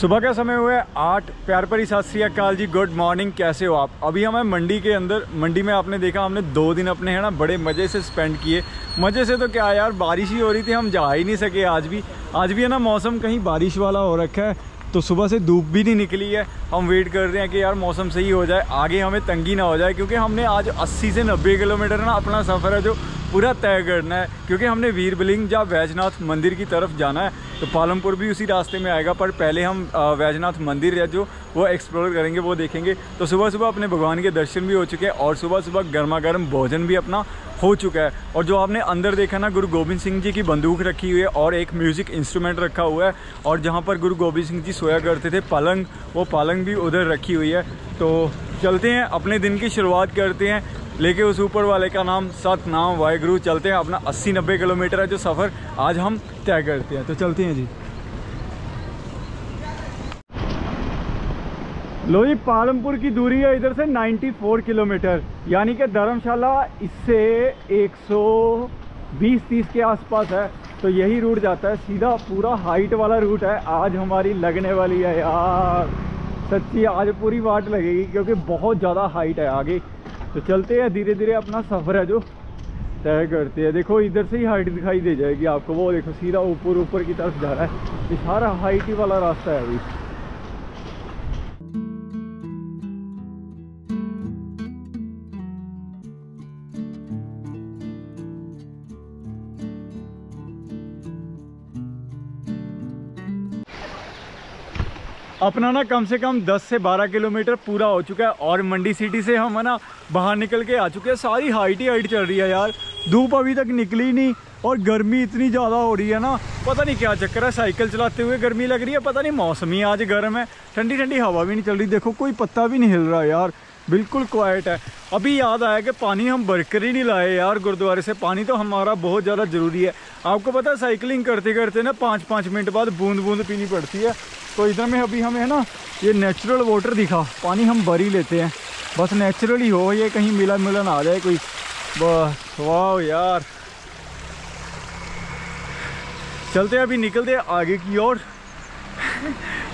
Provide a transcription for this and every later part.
सुबह का समय हुआ है आठ। प्यार परी सत श्री अकाल जी गुड मॉर्निंग कैसे हो आप? अभी हमें मंडी के अंदर, मंडी में आपने देखा, हमने दो दिन अपने, है ना, बड़े मज़े से स्पेंड किए। मज़े से तो क्या यार, बारिश ही हो रही थी, हम जा ही नहीं सके आज भी। आज भी है ना, मौसम कहीं बारिश वाला हो रखा है तो सुबह से धूप भी नहीं निकली है। हम वेट कर रहे हैं कि यार मौसम सही हो जाए, आगे हमें तंगी ना हो जाए, क्योंकि हमने आज 80 से 90 किलोमीटर ना, अपना सफ़र है, जो पूरा तय करना है, क्योंकि हमने वीर बिलिंग या वैजनाथ मंदिर की तरफ़ जाना है तो पालमपुर भी उसी रास्ते में आएगा, पर पहले हम वैजनाथ मंदिर है जो, वो एक्सप्लोर करेंगे, वो देखेंगे। तो सुबह सुबह अपने भगवान के दर्शन भी हो चुके हैं, और सुबह सुबह गर्मा गर्म भोजन भी अपना हो चुका है। और जो आपने अंदर देखा ना, गुरु गोविंद सिंह जी की बंदूक रखी हुई है, और एक म्यूज़िक इंस्ट्रूमेंट रखा हुआ है, और जहाँ पर गुरु गोविंद सिंह जी सोया करते थे, पलंग, वो पलंग भी उधर रखी हुई है। तो चलते हैं, अपने दिन की शुरुआत करते हैं। लेके उस ऊपर वाले का नाम सतनाम वाहेगुरु चलते हैं। अपना 80-90 किलोमीटर है जो सफ़र आज हम तय करते हैं। तो चलते हैं जी। लो जी, पालमपुर की दूरी है इधर से 94 किलोमीटर। यानी कि धर्मशाला इससे 120-30 के आसपास है। तो यही रूट जाता है। सीधा पूरा हाइट वाला रूट है। आज हमारी लगने वाली है यार। सच्ची, आज पूरी वाट लगेगी क्योंकि बहुत ज़्यादा हाइट है आगे। तो चलते हैं धीरे धीरे अपना सफ़र है जो तय करते हैं। देखो, इधर से ही हाइट दिखाई दे जाएगी आपको। वो देखो, सीधा ऊपर ऊपर की तरफ़ जा रहा है। ये सारा हाइट ही वाला रास्ता है अभी। अपना ना कम से कम 10 से 12 किलोमीटर पूरा हो चुका है और मंडी सिटी से हम है ना बाहर निकल के आ चुके हैं। सारी हाइट ही हाइट चल रही है यार। धूप अभी तक निकली नहीं और गर्मी इतनी ज़्यादा हो रही है ना। पता नहीं क्या चक्कर है, साइकिल चलाते हुए गर्मी लग रही है। पता नहीं मौसम ही आज गर्म है। ठंडी ठंडी हवा भी नहीं चल रही। देखो, कोई पत्ता भी नहीं हिल रहा यार। बिल्कुल क्वाइट है। अभी याद आया कि पानी हम भरकर ही नहीं लाए यार गुरुद्वारे से। पानी तो हमारा बहुत ज़्यादा ज़रूरी है। आपको पता है, साइकिलिंग करते करते ना पाँच पाँच मिनट बाद बूंद बूंद पीनी पड़ती है। तो इधर में अभी हमें है ना, ये नेचुरल वाटर दिखा। पानी हम भर ही लेते हैं। बस नेचुरल ही हो ये कहीं मिलन मिलन आ जाए कोई। बस वाह यार। चलते अभी, निकलते आगे की ओर।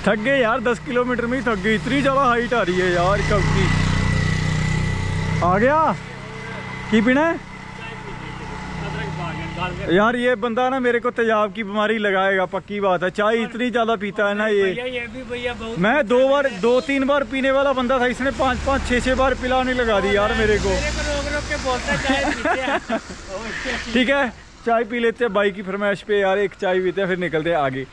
थक गए यार, दस किलोमीटर में ही थक गई इतनी ज़्यादा हाइट आ रही है यार कब की। आ गया? की पीना है यार ये बंदा ना मेरे को तेजाब की बीमारी लगाएगा पक्की बात है। चाय इतनी ज़्यादा पीता है ना ये। ये भी मैं दो बार दो तीन बार पीने वाला बंदा था इसने पाँच पाँच छः छह बार पिलाने लगा दी यार मेरे को। ठीक है चाय पी लेते हैं बाइक की फरमाइश पे यार एक चाय पीते हैं फिर निकलते हैं आगे।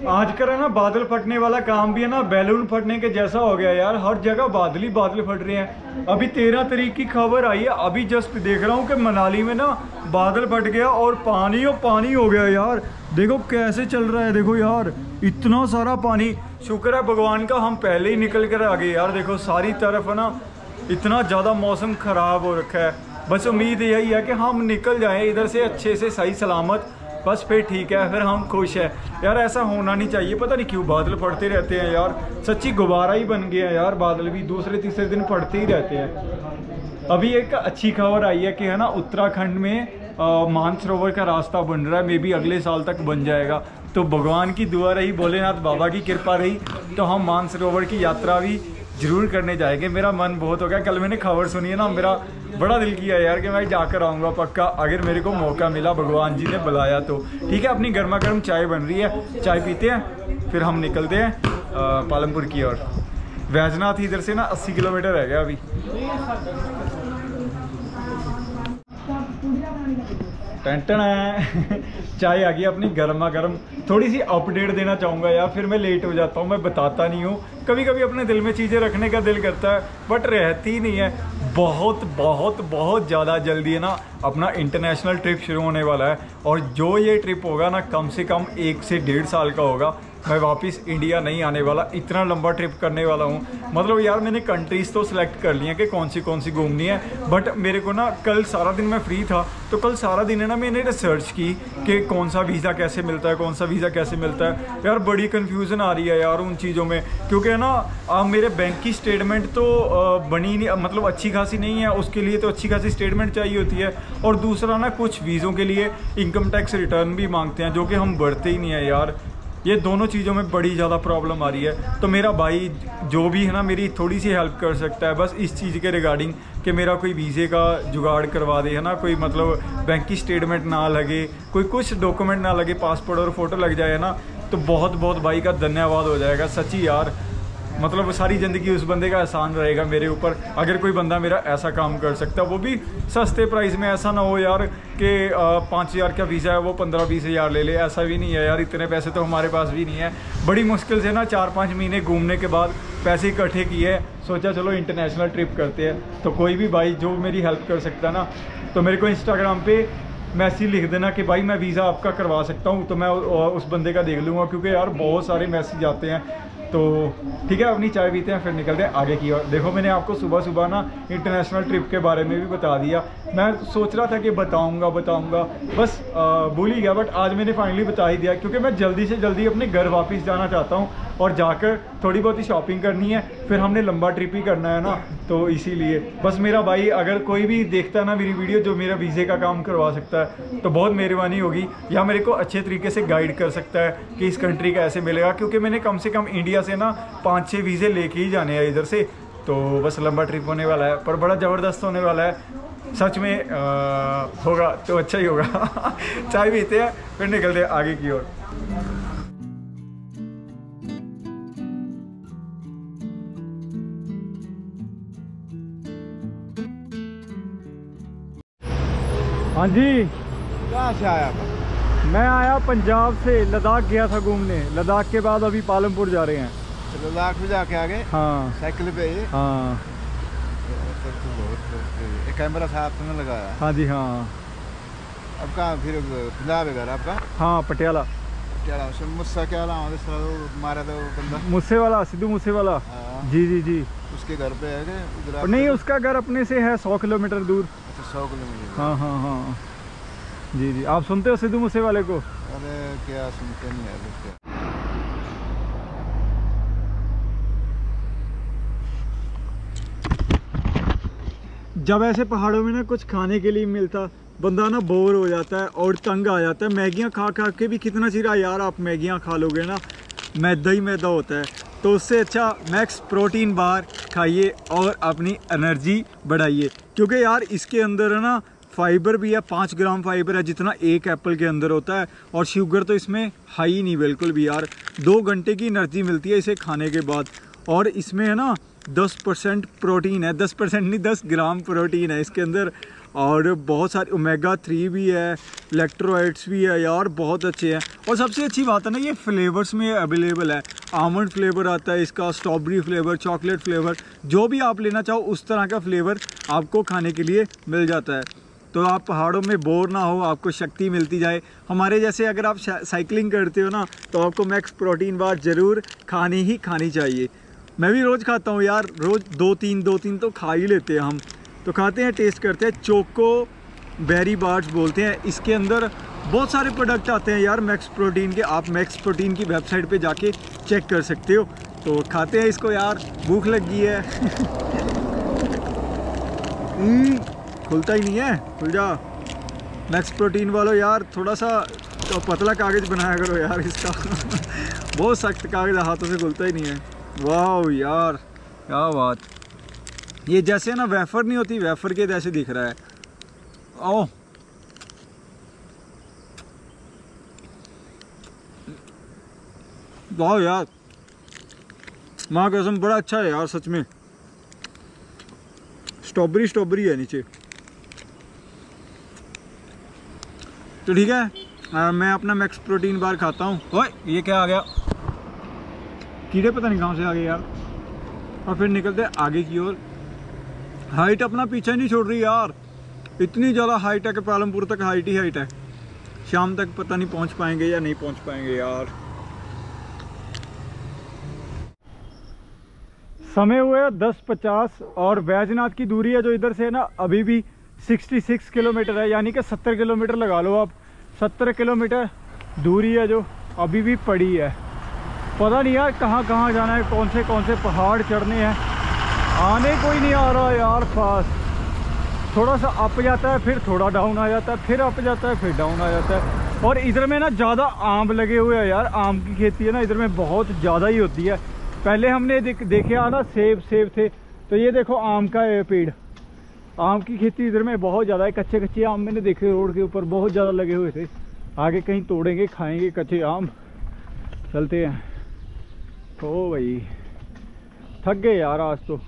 आज कर ना, बादल फटने वाला काम भी है ना, बैलून फटने के जैसा हो गया यार। हर जगह बादल ही बादल फट रहे हैं। अभी तेरह तारीख की खबर आई है, अभी जस्ट देख रहा हूँ कि मनाली में ना बादल फट गया और पानी और पानी हो गया यार। देखो कैसे चल रहा है, देखो यार, इतना सारा पानी। शुक्र है भगवान का हम पहले ही निकल कर आ गए यार। देखो सारी तरफ़ है ना, इतना ज़्यादा मौसम ख़राब हो रखा है। बस उम्मीद यही है कि हम निकल जाएँ, इधर से अच्छे से सही सलामत बस फिर ठीक है, फिर हम खुश हैं। यार, ऐसा होना नहीं चाहिए। पता नहीं क्यों बादल पड़ते रहते हैं यार। सच्ची गुब्बारा ही बन गया यार, बादल भी दूसरे तीसरे दिन पड़ते ही रहते हैं। अभी एक अच्छी खबर आई है कि, है ना, उत्तराखंड में मानसरोवर का रास्ता बन रहा है। मे बी अगले साल तक बन जाएगा। तो भगवान की दुआ रही, भोलेनाथ बाबा की कृपा रही तो हम मानसरोवर की यात्रा भी ज़रूर करने जाएँगे। मेरा मन बहुत हो गया। कल मैंने खबर सुनी है ना, मेरा बड़ा दिल किया यार कि मैं जाकर आऊँगा पक्का। अगर मेरे को मौका मिला, भगवान जी ने बुलाया तो। ठीक है, अपनी गर्मा गर्म चाय बन रही है। चाय पीते हैं, फिर हम निकलते हैं पालमपुर की ओर। वैजनाथ इधर से ना 80 किलोमीटर रह गया अभी। टेंटन है। चाय आ गई अपनी गर्मा गर्म थोड़ी सी अपडेट देना चाहूँगा यार, फिर मैं लेट हो जाता हूँ, मैं बताता नहीं हूँ। कभी कभी अपने दिल में चीज़ें रखने का दिल करता है बट रहती नहीं है। बहुत बहुत बहुत ज़्यादा जल्दी है ना अपना इंटरनेशनल ट्रिप शुरू होने वाला है। और जो ये ट्रिप होगा ना, कम से कम एक से डेढ़ साल का होगा। मैं वापस इंडिया नहीं आने वाला इतना लंबा ट्रिप करने वाला हूँ। मतलब यार मैंने कंट्रीज़ तो सिलेक्ट कर ली हैं कि कौन सी कौन सी घूमनी है बट मेरे को ना कल सारा दिन मैं फ्री था तो कल सारा दिन है ना मैंने रिसर्च की कि कौन सा वीज़ा कैसे मिलता है कौन सा वीज़ा कैसे मिलता है। यार बड़ी कन्फ्यूज़न आ रही है यार उन चीज़ों में क्योंकि है ना आ, मेरे बैंक की स्टेटमेंट तो आ, बनी नहीं मतलब अच्छी खासी नहीं है उसके लिए तो अच्छी खासी स्टेटमेंट चाहिए होती है। और दूसरा ना कुछ वीज़ों के लिए इनकम टैक्स रिटर्न भी मांगते हैं जो कि हम बढ़ते ही नहीं है यार। ये दोनों चीज़ों में बड़ी ज़्यादा प्रॉब्लम आ रही है। तो मेरा भाई जो भी है ना, मेरी थोड़ी सी हेल्प कर सकता है। बस इस चीज़ के रिगार्डिंग कि मेरा कोई वीज़े का जुगाड़ करवा दे, है ना? कोई मतलब बैंक की स्टेटमेंट ना लगे, कोई कुछ डॉक्यूमेंट ना लगे पासपोर्ट और फ़ोटो लग जाए ना? तो बहुत बहुत भाई का धन्यवाद हो जाएगा। सच्ची यार मतलब सारी ज़िंदगी उस बंदे का एहसान रहेगा मेरे ऊपर। अगर कोई बंदा मेरा ऐसा काम कर सकता, वो भी सस्ते प्राइस में ऐसा ना हो यार कि पाँच हज़ार का वीज़ा है, वो पंद्रह बीस हज़ार ले ले, ऐसा भी नहीं है यार, इतने पैसे तो हमारे पास भी नहीं है। बड़ी मुश्किल से ना चार पाँच महीने घूमने के बाद पैसे इकट्ठे किए, सोचा चलो इंटरनेशनल ट्रिप करते हैं। तो कोई भी भाई जो मेरी हेल्प कर सकता है ना तो मेरे को इंस्टाग्राम पे मैसेज लिख देना कि भाई मैं वीज़ा आपका करवा सकता हूँ तो मैं उस बंदे का देख लूँगा, क्योंकि यार बहुत सारे मैसेज आते हैं। तो ठीक है, अपनी चाय पीते हैं, फिर निकलते हैं आगे की ओर। देखो, मैंने आपको सुबह सुबह ना इंटरनेशनल ट्रिप के बारे में भी बता दिया। मैं सोच रहा था कि बताऊँगा बताऊँगा। बस भूल ही गया बट आज मैंने फाइनली बता ही दिया, क्योंकि मैं जल्दी से जल्दी अपने घर वापस जाना चाहता हूँ। और जाकर थोड़ी बहुत ही शॉपिंग करनी है फिर हमने लंबा ट्रिप ही करना है ना तो इसीलिए। बस मेरा भाई अगर कोई भी देखता है ना मेरी वीडियो जो मेरा वीज़े का काम करवा सकता है तो बहुत मेहरबानी होगी। या मेरे को अच्छे तरीके से गाइड कर सकता है कि इस कंट्री का ऐसे मिलेगा क्योंकि मैंने कम से कम इंडिया से ना पाँच छः वीज़े लेके ही जाने हैं इधर से। तो बस लंबा ट्रिप होने वाला है पर बड़ा ज़बरदस्त होने वाला है। सच में आ, होगा तो अच्छा ही होगा। चाय पीते हैं फिर निकलते हैं आगे की ओर। हाँ जी। कहाँ से आया था? मैं आया पंजाब से लद्दाख गया था घूमने। लद्दाख के बाद अभी पालमपुर जा रहे हैं। लद्दाख भी जाके आ गए? हाँ। साइकिल पे ही? हाँ। तो एक कैमरा था आपने लगाया। हाँ जी हाँ। अब कहाँ? फिर पंजाब है घर आपका? हाँ पटियाला। उससे मुझसे क्या मारा था बंदा। मुस्से वाला सिद्धू मुस्से वाला हाँ, जी जी जी। उसके घर पे है क्या नहीं उसका घर अपने से है सौ किलोमीटर दूर। अच्छा सौ किलोमीटर। हाँ हाँ हाँ। जी जी। आप सुनते हो सिद्धू मुस्से वाले को? अरे क्या सुनते नहीं है जब ऐसे पहाड़ों में ना कुछ खाने के लिए मिलता बंदा ना बोर हो जाता है और तंग आ जाता है। मैगियाँ खा खा के भी कितना चिरा यार आप मैगियाँ खा लोगे ना? मैदा ही मैदा होता है। तो उससे अच्छा मैक्स प्रोटीन बार खाइए और अपनी एनर्जी बढ़ाइए। क्योंकि यार इसके अंदर है ना फाइबर भी है, पाँच ग्राम फाइबर है, जितना एक एप्पल के अंदर होता है। और शुगर तो इसमें हाई नहीं, बिल्कुल भी यार। दो घंटे की एनर्जी मिलती है इसे खाने के बाद। और इसमें है ना दस परसेंट प्रोटीन है। दस परसेंट नहीं, दस ग्राम प्रोटीन है इसके अंदर। और बहुत सारे ओमेगा थ्री भी है इलेक्ट्रोइड्स भी है, यार बहुत अच्छे हैं। और सबसे अच्छी बात है ना, ये फ्लेवर्स में अवेलेबल है। आमंड फ्लेवर आता है इसका स्ट्रॉबेरी फ्लेवर चॉकलेट फ्लेवर जो भी आप लेना चाहो, उस तरह का फ्लेवर आपको खाने के लिए मिल जाता है। तो आप पहाड़ों में बोर ना हो, आपको शक्ति मिलती जाए। हमारे जैसे अगर आप साइकिलिंग करते हो ना तो आपको मैक्स प्रोटीन बार ज़रूर खानी ही खानी चाहिए। मैं भी रोज़ खाता हूँ यार, रोज़ दो तीन दो तीन तो खा ही लेते हैं हम। तो खाते हैं टेस्ट करते हैं चोको बेरी बार्स बोलते हैं। इसके अंदर बहुत सारे प्रोडक्ट आते हैं यार मैक्स प्रोटीन के। आप मैक्स प्रोटीन की वेबसाइट पे जाके चेक कर सकते हो। तो खाते हैं इसको यार भूख लगी है। हम्म, खुलता ही नहीं है खुल जा। मैक्स प्रोटीन वालों यार थोड़ा सा तो पतला कागज़ बनाया करो यार इसका। बहुत सख्त कागज़ हाथों से खुलता ही नहीं है। वाह यार क्या बात। ये जैसे ना वेफर नहीं होती वेफर के जैसे दिख रहा है। ओ वाह यार। माँ कसम बड़ा अच्छा है यार सच में। स्ट्रॉबेरी स्ट्रॉबेरी है नीचे। तो ठीक है आ, मैं अपना मैक्स प्रोटीन बार खाता हूँ। ओए ये क्या आ गया? कीड़े पता नहीं कहाँ से आ गए यार। और फिर निकलते आगे की ओर। हाइट अपना पीछे नहीं छोड़ रही यार। इतनी ज़्यादा हाइट है कि पालमपुर तक हाइट ही हाइट है। शाम तक पता नहीं पहुँच पाएँगे या नहीं पहुँच पाएँगे यार। समय हुए दस पचास और बैजनाथ की दूरी है जो इधर से है ना, अभी भी 66 किलोमीटर है, यानी कि 70 किलोमीटर लगा लो आप। 70 किलोमीटर दूरी है जो अभी भी पड़ी है। पता नहीं यार कहाँ कहाँ जाना है, कौन से कौन से पहाड़ चढ़ने हैं। आने कोई नहीं आ रहा यार पास थोड़ा सा अप जाता है, फिर थोड़ा डाउन आ जाता है, फिर अप जाता है, फिर डाउन आ जाता है। और इधर में ना ज़्यादा आम लगे हुए हैं यार, आम की खेती है ना, इधर में बहुत ज़्यादा ही होती है। पहले हमने देख, देखे ना, सेब सेब थे। तो ये देखो आम का पेड़। आम की खेती इधर में बहुत ज़्यादा है कच्चे कच्चे आम मैंने देखे रोड के ऊपर, बहुत ज़्यादा लगे हुए थे। आगे कहीं तोड़ेंगे, खाएँगे कच्चे आम। चलते हैं। तो भाई, थक गए यार आज तो।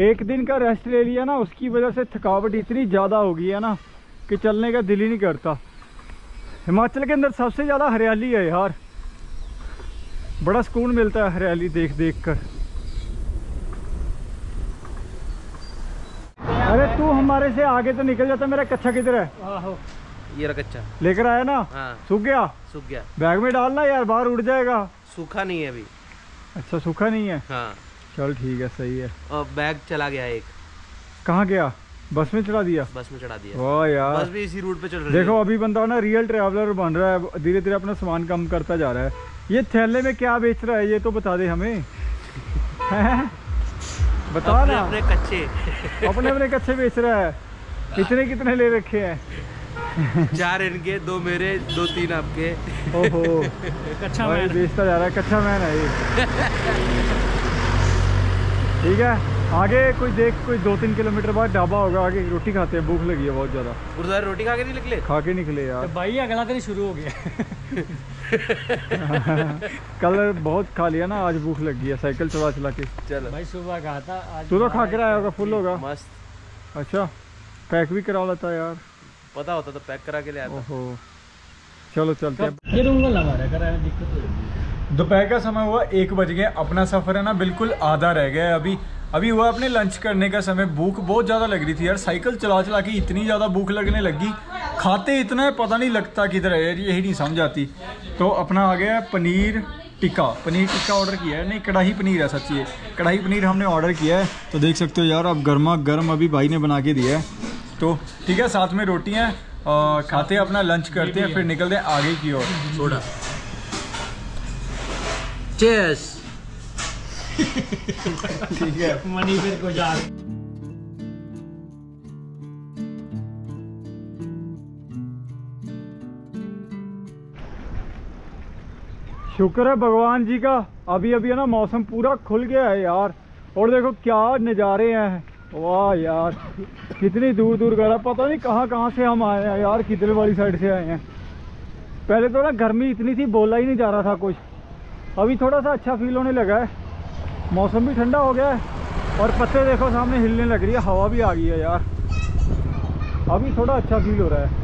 एक दिन का रेस्ट ले लिया ना उसकी वजह से थकावट इतनी ज़्यादा हो गई है ना कि चलने का दिल ही नहीं करता। हिमाचल के अंदर सबसे ज़्यादा हरियाली है यार। बड़ा सुकून मिलता है हरियाली देख देख कर। अरे तू हमारे से आगे तो निकल जाता मेरा कच्चा किधर है? ये रहा कच्चा। लेकर आया ना? हाँ। सूख गया? सूख गया। बैग में डालना यार बाहर उड़ जाएगा। सूखा नहीं है अभी। अच्छा सूखा नहीं है? हाँ। चल ठीक है सही है। और बैग चला गया एक। कहाँ गया? बस में चढ़ा दिया? बस में चढ़ा दिया। वाह यार। बस भी इसी रूट पे चल रही देखो अभी बंदा ना रियल ट्रैवलर बन रहा है धीरे धीरे अपना सामान कम करता जा रहा है। ये थैले में क्या बेच रहा है ये तो बता दे हमें। बता अपने ना। अपने कच्चे। अपने अपने कच्चे बेच रहा है। कितने कितने ले रखे हैं? चार इनके दो मेरे दो तीन आपके। ओहो। कच्चा मैन बेचता जा रहा है कच्चा मैन है ये। ठीक है? आगे कोई देख कोई दो तीन किलोमीटर बाद ढाबा होगा आगे रोटी खाते हैं भूख लगी है बहुत ज़्यादा। गुरुद्वारे रोटी खा के नहीं निकले? खा के निकले यार। तो भाई अगला दिन शुरू हो गया। कल बहुत खा लिया ना आज भूख लगी है साइकिल चला चला के। चलो। भाई सुबह कहा था आज तू तो खा के आया होगा फुल होगा। मस्त। अच्छा पैक भी करा लेता यार। पता होता तो पैक करा के ले आता। ओहो। चलो चलते हैं। ये रूँगा लगा रहा कर दिक्कत हो। दोपहर का समय हुआ एक बज गया। अपना सफ़र है ना बिल्कुल आधा रह गया है अभी। अभी हुआ अपने लंच करने का समय। भूख बहुत ज़्यादा लग रही थी यार। साइकिल चला चला के इतनी ज़्यादा भूख लगने लगी। खाते इतना है पता नहीं लगता किधर है यार यही नहीं समझ आती। तो अपना आ गया पनीर टिक्का। पनीर टिक्का ऑर्डर किया है। नहीं कढ़ाई पनीर है सच्ची है। कढ़ाई पनीर हमने ऑर्डर किया है। तो देख सकते हो यार अब गर्मा गर्म अभी भाई ने बना के दिया है। तो ठीक है साथ में रोटियाँ खाते हैं अपना लंच करते हैं। फिर निकलते हैं आगे की ओर। सोडा। चेस ठीक है मनी फिर को जा शुक्र है भगवान जी का। अभी अभी है ना मौसम पूरा खुल गया है यार। और देखो क्या नज़ारे हैं। वाह यार कितनी दूर दूर गया पता नहीं कहाँ कहाँ से हम आए हैं यार कितने वाली साइड से आए हैं। पहले तो ना गर्मी इतनी थी बोला ही नहीं जा रहा था कुछ। अभी थोड़ा सा अच्छा फील होने लगा है। मौसम भी ठंडा हो गया है और पत्ते देखो सामने हिलने लग रही है, हवा भी आ गई है यार। अभी थोड़ा अच्छा फील हो रहा है।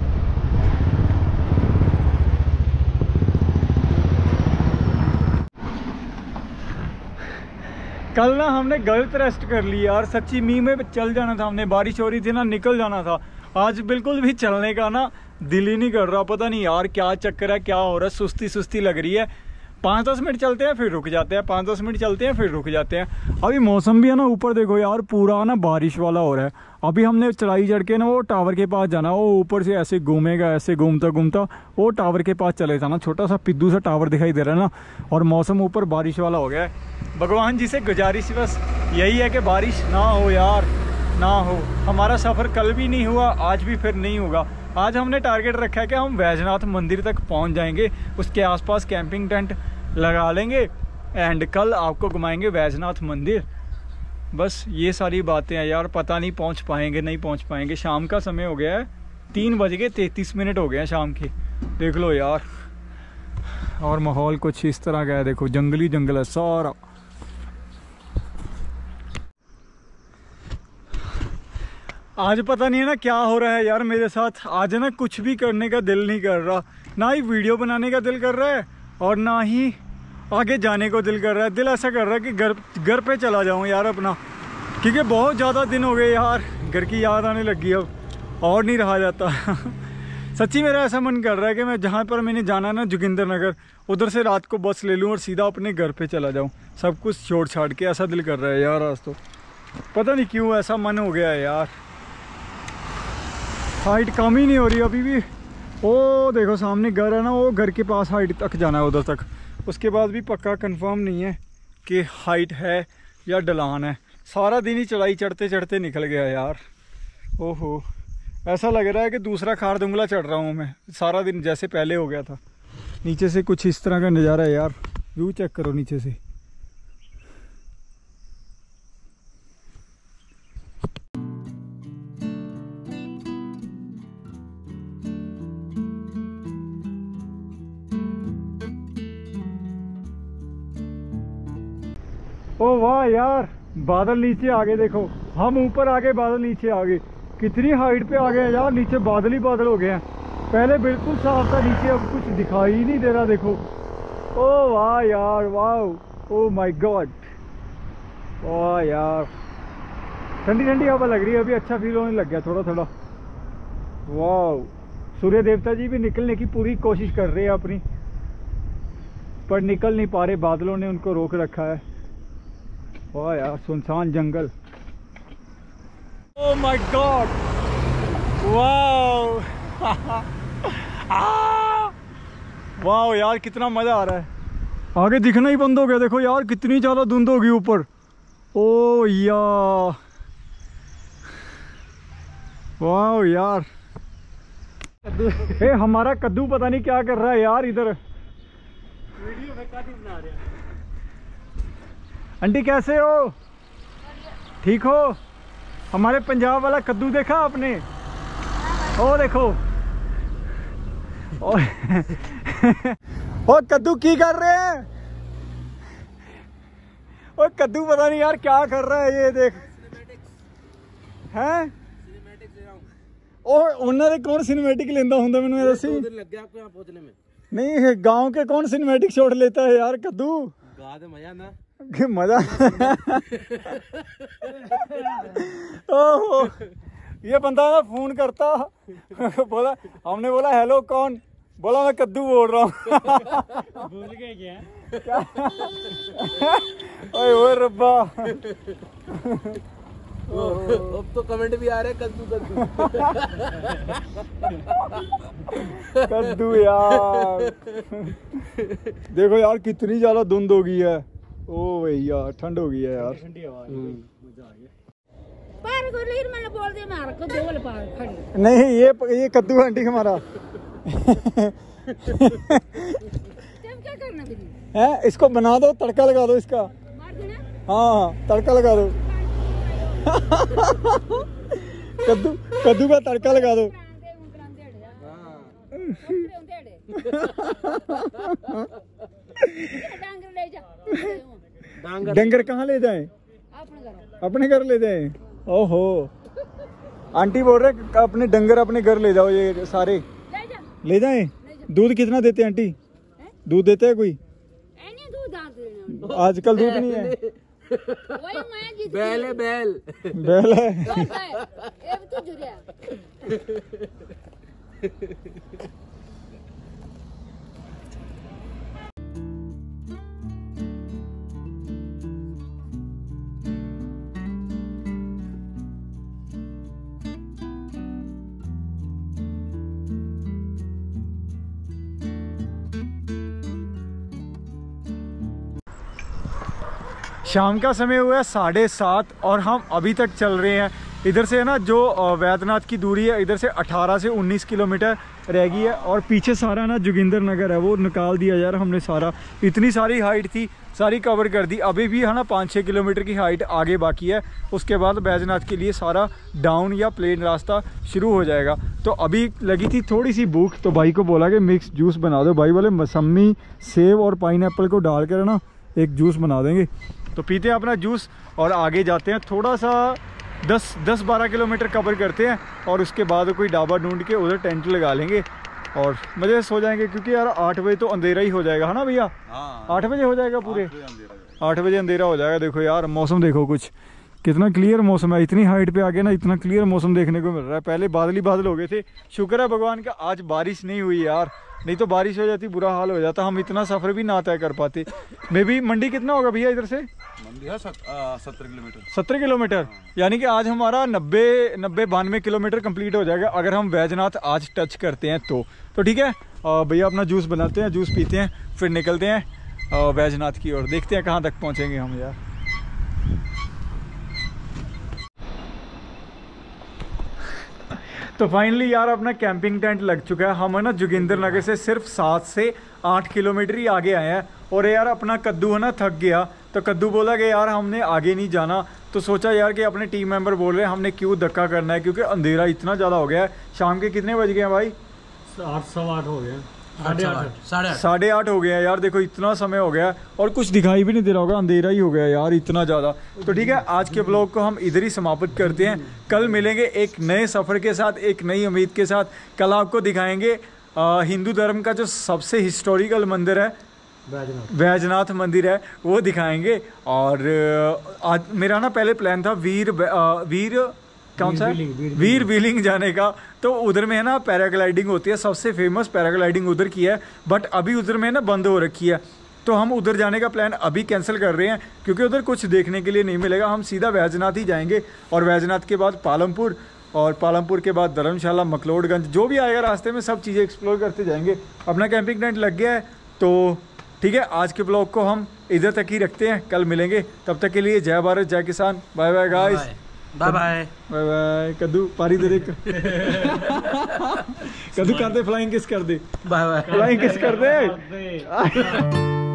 कल ना हमने गलत रेस्ट कर ली यार, सच्ची मीह में चल जाना था हमने, बारिश हो रही थी ना, निकल जाना था। आज बिल्कुल भी चलने का ना दिल ही नहीं कर रहा, पता नहीं यार क्या चक्कर है, क्या हो रहा है सुस्ती सुस्ती लग रही है। पाँच दस मिनट चलते हैं, फिर रुक जाते हैं पाँच दस मिनट चलते हैं, फिर रुक जाते हैं। अभी मौसम भी है ना, ऊपर देखो यार, पूरा ना बारिश वाला हो रहा है। अभी हमने चढ़ाई चढ़ के ना, वो टावर के पास जाना, वो ऊपर से ऐसे घूमेगा, ऐसे घूमता घूमता, वो टावर के पास चले जाना। छोटा सा पिद्दू सा टावर दिखाई दे रहा है ना, और मौसम ऊपर बारिश वाला हो गया है। भगवान जी से गुजारिश, बस यही है कि बारिश ना हो यार, ना हो। हमारा सफ़र कल भी नहीं हुआ, आज भी फिर नहीं होगा। आज हमने टारगेट रखा है कि हम वैजनाथ मंदिर तक पहुँच जाएँगे, उसके आसपास कैंपिंग टेंट लगा लेंगे एंड कल आपको घुमाएँगे वैजनाथ मंदिर। बस ये सारी बातें हैं यार, पता नहीं पहुँच पाएँगे, नहीं पहुँच पाएँगे। शाम का समय हो गया है, तीन बज के तैंतीस मिनट हो गए हैं शाम के। देख लो यार, और माहौल कुछ इस तरह का है, देखो, जंगली जंगल है, सारा। आज पता नहीं है ना क्या हो रहा है यार मेरे साथ। आज ना कुछ भी करने का दिल नहीं कर रहा। ना ही वीडियो बनाने का दिल कर रहा है और ना ही आगे जाने को दिल कर रहा है। दिल ऐसा कर रहा है कि घर घर पे चला जाऊँ यार अपना। क्योंकि बहुत ज़्यादा दिन हो गए यार। घर की याद आने लगी अब। और नहीं रहा जाता। सच्ची मेरा ऐसा मन कर रहा है कि मैं जहाँ पर मैंने जाना ना जोगिंदर नगर, उधर से रात को बस ले लूँ और सीधा अपने घर पे चला जाऊँ। सब कुछ छोड़ छाड़ के ऐसा दिल कर रहा है यार आज तो। पता नहीं क्यों ऐसा मन हो गया है यार। हाइट कम ही नहीं हो रही अभी भी। ओ, देखो सामने घर है ना वो घर के पास हाइट तक जाना है उधर तक। उसके बाद भी पक्का कंफर्म नहीं है कि हाइट है या डलान है। सारा दिन ही चढ़ाई चढ़ते चढ़ते निकल गया यार। ओहो, ऐसा लग रहा है कि दूसरा खार दुंगला चढ़ रहा हूँ मैं। सारा दिन जैसे पहले हो गया था। नीचे से कुछ इस तरह का नज़ारा है यार। व्यू चेक करो नीचे से। ओ वाह यार, बादल नीचे आ गए देखो। हम ऊपर आ गए बादल नीचे आ गए कितनी हाइट पे आ गए यार, नीचे बादल ही बादल हो गए हैं। पहले बिल्कुल साफ़ था, नीचे अब कुछ दिखाई नहीं दे रहा, देखो। ओ वाह यार, वाह। ओ माय गॉड वाह यार। ठंडी ठंडी हवा लग रही है, अभी अच्छा फील होने लग गया थोड़ा थोड़ा वाह। सूर्य देवता जी भी निकलने की पूरी कोशिश कर रहे हैं अपनी। पर निकल नहीं पा रहे, बादलों ने उनको रोक रखा है। वाह यार सुनसान जंगल। Oh my god wow wow यार कितना मज़ा आ रहा है। आगे दिखना ही बंद हो गया देखो यार कितनी ज़्यादा धुंध होगी ऊपर। ओ यार वाओ यार। ए हमारा कद्दू पता नहीं क्या कर रहा है यार इधर। वीडियो में काफ़ी बना रहे हैं। आंटी कैसे हो ठीक हो हमारे पंजाब वाला कद्दू देखा आपने ओ देखो ओ, ओ कद्दू की कर रहे हैं ओ कद्दू पता नहीं यार क्या कर रहा है ये देख हैं ਉਹ ਉਹਨਾਂ ਦੇ ਕੌਣ ਸਿਨੇਮੈਟਿਕ ਲੈਂਦਾ ਹੁੰਦਾ ਮੈਨੂੰ ਇਹ ਦੱਸੀ लग गया आपको यहाँ पहुँचने में नहीं गांव के कौन सिनेमैटिक शॉट लेता है यार कद्दू गा दे मजा ना कि मज़ा ओहो। ये बंदा ना फ़ोन करता। बोला हमने बोला हेलो कौन? बोला मैं कद्दू बोल रहा हूँ। भूल गए क्या? ओए ओए रब्बा। अब तो कमेंट भी आ रहे हैं कद्दू कद्दू। कद्दू यार। देखो यार कितनी ज़्यादा धुंध हो गई है। ओ भैया ठंड हो गई है यार। ठंडी हवा मज़ा आ गया। पार को लीर मैंने बोल दिया मार को दो वाले पार खड़ी। नहीं ये ये कद्दू आंटी हमारा है इसको बना दो तड़का लगा दो इसका। हाँ तड़का लगा दो। कद्दू कद्दू का तड़का लगा दो। उंगरे अड़े डांगर ले जा। डांगर। डंगर कहाँ ले जाए? अपने घर। ले जाए? ओहो। आंटी बोल रहे अपने डंगर अपने घर ले जाओ ये सारे। ले जाए? दूध कितना देते हैं आंटी? दूध देते हैं कोई? आजकल दूध नहीं है। बैल है बैल। बैल है। शाम का समय हुआ है, साढ़े सात, और हम अभी तक चल रहे हैं। इधर से है ना, जो वैद्यनाथ की दूरी है, इधर से 18 से 19 किलोमीटर रह गई है, और पीछे सारा ना जोगिंदर नगर है, वो निकाल दिया यार हमने सारा। इतनी सारी हाइट थी, सारी कवर कर दी। अभी भी है ना, पाँच छः किलोमीटर की हाइट आगे बाकी है। उसके बाद बैजनाथ के लिए सारा डाउन या प्लेन रास्ता शुरू हो जाएगा। तो अभी लगी थी थोड़ी सी भूख तो भाई को बोला कि मिक्स जूस बना दो। भाई बोले मौसमी सेब और पाइन को डाल कर ना, एक जूस बना देंगे। तो पीते हैं अपना जूस और आगे जाते हैं। थोड़ा सा दस दस बारह किलोमीटर कवर करते हैं और उसके बाद कोई ढाबा ढूंढ के उधर टेंट लगा लेंगे और मज़े से सो जाएँगे क्योंकि यार आठ बजे तो अंधेरा ही हो जाएगा है ना भैया? आठ बजे हो जाएगा पूरे? आठ बजे अंधेरा हो जाएगा। देखो यार मौसम देखो कुछ। कितना क्लियर मौसम है इतनी हाइट पे आ गया ना इतना क्लियर मौसम देखने को मिल रहा है। पहले बादल ही बादल हो गए थे। शुक्र है भगवान का आज बारिश नहीं हुई यार। नहीं तो बारिश हो जाती बुरा हाल हो जाता। हम इतना सफ़र भी ना तय कर पाते। मे भी मंडी कितना होगा भैया इधर से? मंडी सत्तर किलोमीटर। सत्तर किलोमीटर? यानी कि आज हमारा नब्बे नब्बे बानवे किलोमीटर कंप्लीट हो जाएगा अगर हम वैजनाथ आज टच करते हैं तो। तो ठीक है भैया अपना जूस बनाते हैं जूस पीते हैं फिर निकलते हैं वैजनाथ की ओर। देखते हैं कहाँ तक पहुँचेंगे हम यार। तो फाइनली यार अपना कैंपिंग टेंट लग चुका है। हम है ना जोगिंदर नगर से सिर्फ़ सात से आठ किलोमीटर ही आगे आए हैं। और यार अपना कद्दू है ना थक गया। तो कद्दू बोला कि यार हमने आगे नहीं जाना। तो सोचा यार कि अपने टीम मेंबर बोल रहे हैं, हमने क्यों धक्का करना है? क्योंकि अंधेरा इतना ज़्यादा हो गया है। शाम के कितने बज गए हैं भाई? आठ सवा आठ हो गया साढ़े आठ। साढ़े आठ। हो गया यार देखो इतना समय हो गया और कुछ दिखाई भी नहीं दे रहा होगा अंधेरा ही हो गया यार इतना ज़्यादा। तो ठीक है आज के ब्लॉग को हम इधर ही समाप्त करते हैं। कल मिलेंगे एक नए सफ़र के साथ एक नई उम्मीद के साथ। कल आपको दिखाएँगे हिंदू धर्म का जो सबसे हिस्टोरिकल मंदिर है वैजनाथ मंदिर है वो दिखाएँगे। और आज मेरा ना पहले प्लान था वीर वीर कौन सा? वीर वीर व्हीलिंग जाने का। तो उधर में है ना पैराग्लाइडिंग होती है सबसे फ़ेमस पैराग्लाइडिंग उधर की है बट अभी उधर में ना बंद हो रखी है। तो हम उधर जाने का प्लान अभी कैंसिल कर रहे हैं क्योंकि उधर कुछ देखने के लिए नहीं मिलेगा। हम सीधा वैजनाथ ही जाएँगे और वैजनाथ के बाद पालमपुर और पालमपुर के बाद धर्मशाला मकलोडगंज जो भी आएगा रास्ते में सब चीज़ें एक्सप्लोर करते जाएँगे। अपना कैंपिंग टेंट लग गया है तो ठीक है आज के ब्लॉग को हम इधर तक ही रखते हैं। कल मिलेंगे तब तक के लिए जय भारत जय किसान। Bye bye guys bye bye bye bye ਕਦੂ पारी ਦੇ दे ਕਦੂ ਕਰਦੇ ਫਲਾਈਂਗ ਕਿਸ किस कर ਬਾਏ ਫਲਾਈਂਗ ਕਿਸ ਕਰਦੇ किस दे दे